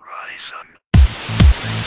Horizon.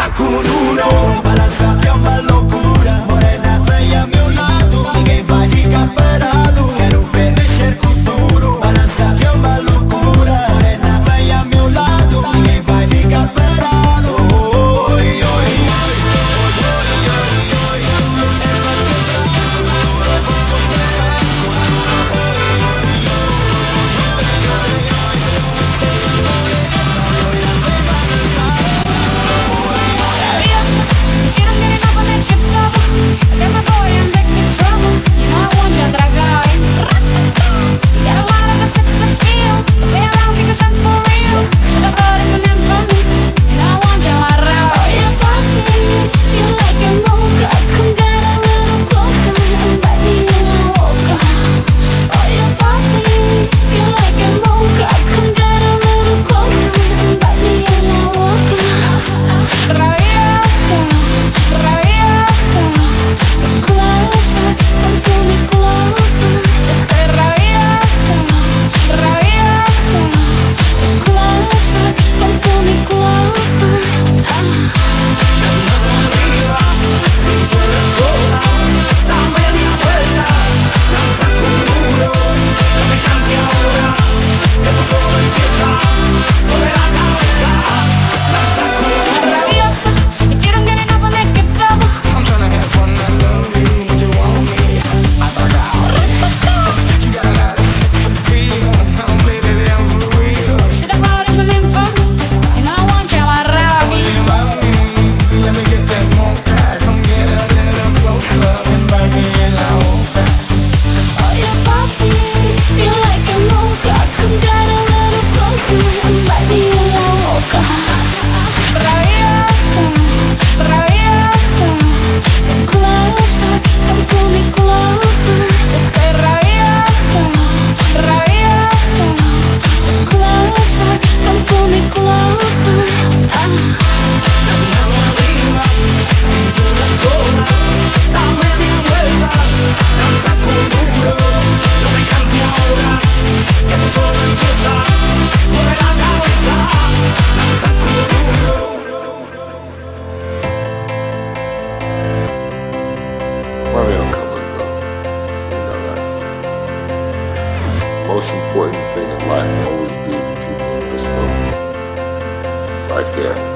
pasa con uno. Now.